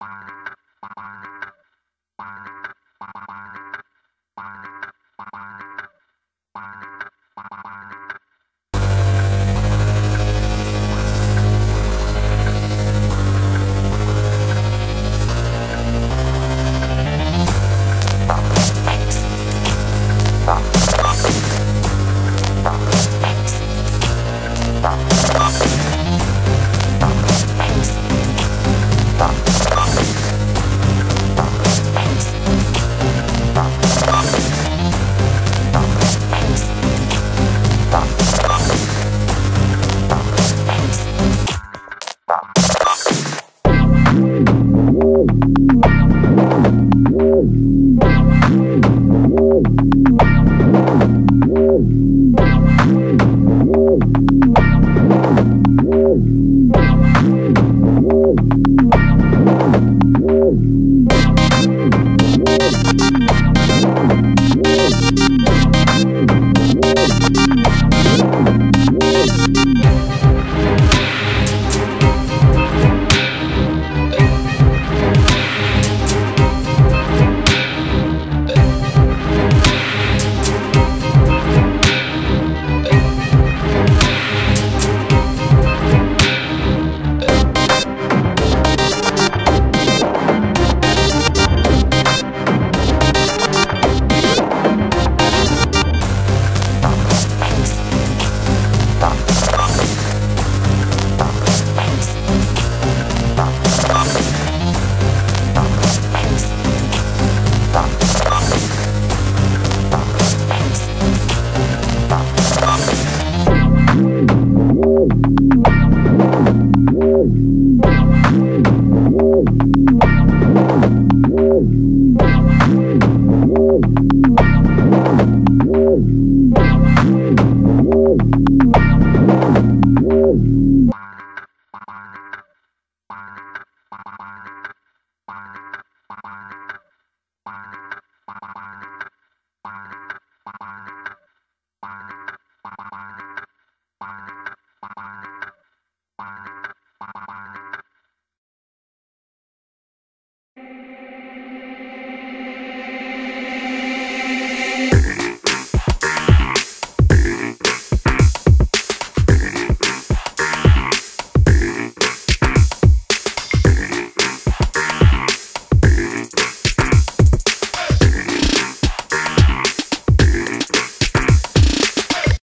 Whoa.